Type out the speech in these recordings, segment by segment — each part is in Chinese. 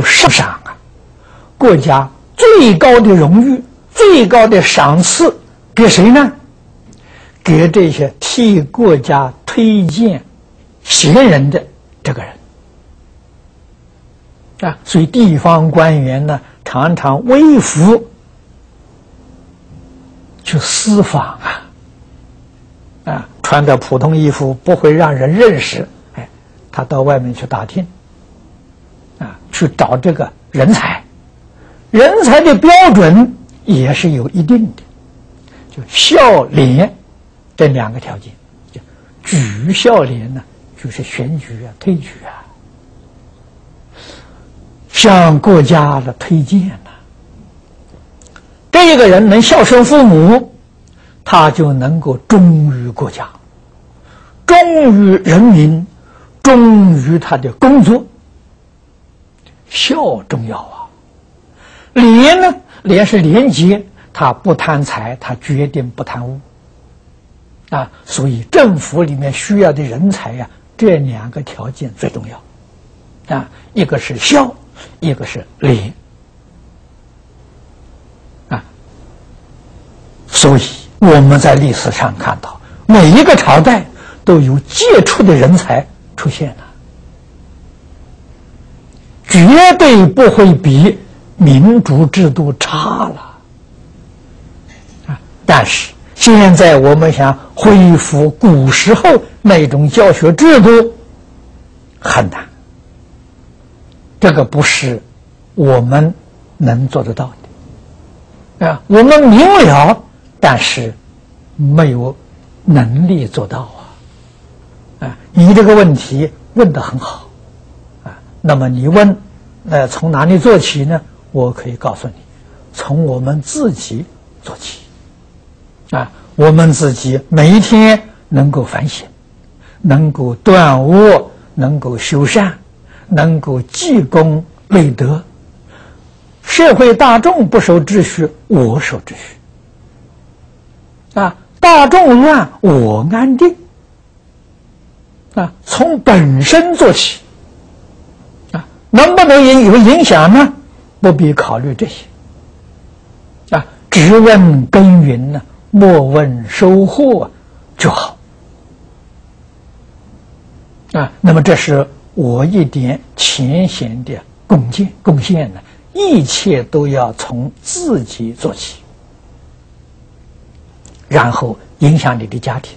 圣上啊，国家最高的荣誉、最高的赏赐给谁呢？给这些替国家推荐贤人的这个人啊。所以地方官员呢，常常微服去私访啊，啊，穿的普通衣服不会让人认识，哎，他到外面去打听。啊去找这个人才，人才的标准也是有一定的，就孝廉这两个条件。就举孝廉呢，就是选举啊、推举啊，向国家的推荐呐。这一个人能孝顺父母，他就能够忠于国家，忠于人民，忠于他的工作。孝重要啊，廉呢？廉是廉洁，他不贪财，他决定不贪污啊。所以政府里面需要的人才呀，这两个条件最重要啊。一个是孝，一个是廉啊。所以我们在历史上看到，每一个朝代都有杰出的人才出现了。绝对不会比民主制度差了啊！但是现在我们想恢复古时候那种教学制度很难，这个不是我们能做得到的啊！我们明了，但是没有能力做到啊！啊，你这个问题问得很好！那么你问？呃，从哪里做起呢？我可以告诉你，从我们自己做起。啊，我们自己每一天能够反省，能够断恶，能够修善，能够积功累德。社会大众不守秩序，我守秩序。啊，大众乱，我安定。啊，从本身做起。能不能影有影响呢？不必考虑这些，啊，只问耕耘呢，莫问收获就好。啊，那么这是我一点浅显的贡献贡献呢，一切都要从自己做起，然后影响你的家庭，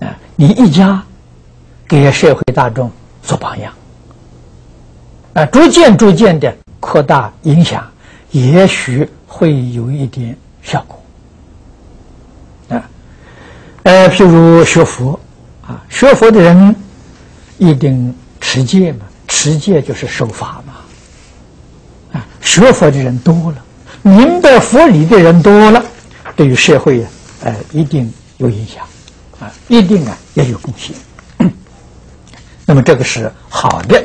啊，你一家给社会大众做榜样。啊，逐渐逐渐的扩大影响，也许会有一点效果。啊，呃，譬如学佛，啊，学佛的人一定持戒嘛，持戒就是守法嘛。啊，学佛的人多了，明白佛理的人多了，对于社会啊，呃，一定有影响，啊，一定啊也有贡献。那么这个是好的。